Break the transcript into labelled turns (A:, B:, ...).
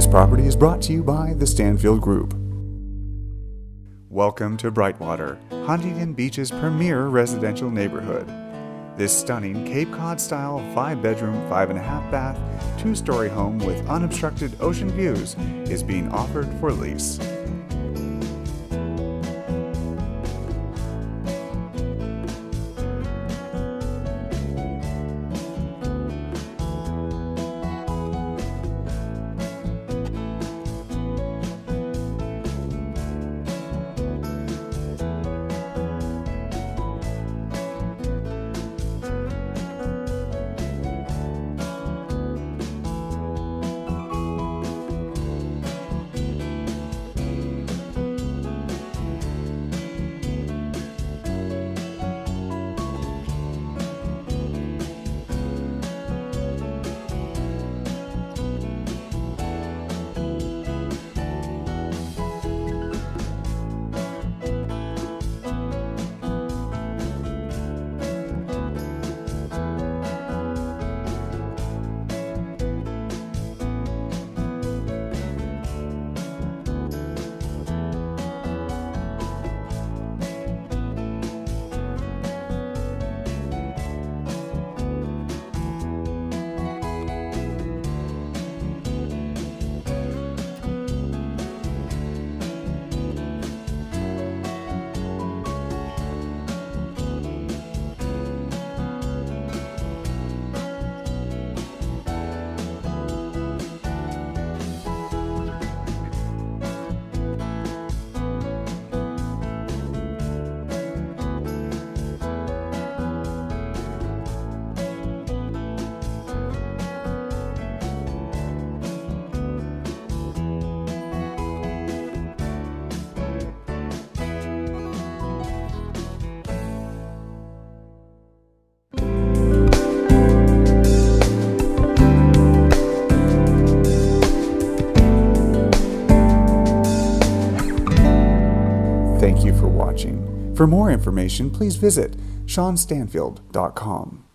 A: is brought to you by the Stanfield Group. Welcome to Brightwater, Huntington Beach's premier residential neighborhood. This stunning Cape Cod style 5 bedroom, 5.5 bath, 2 story home with unobstructed ocean views is being offered for lease. Thank you for watching. For more information, please visit seanstanfield.com.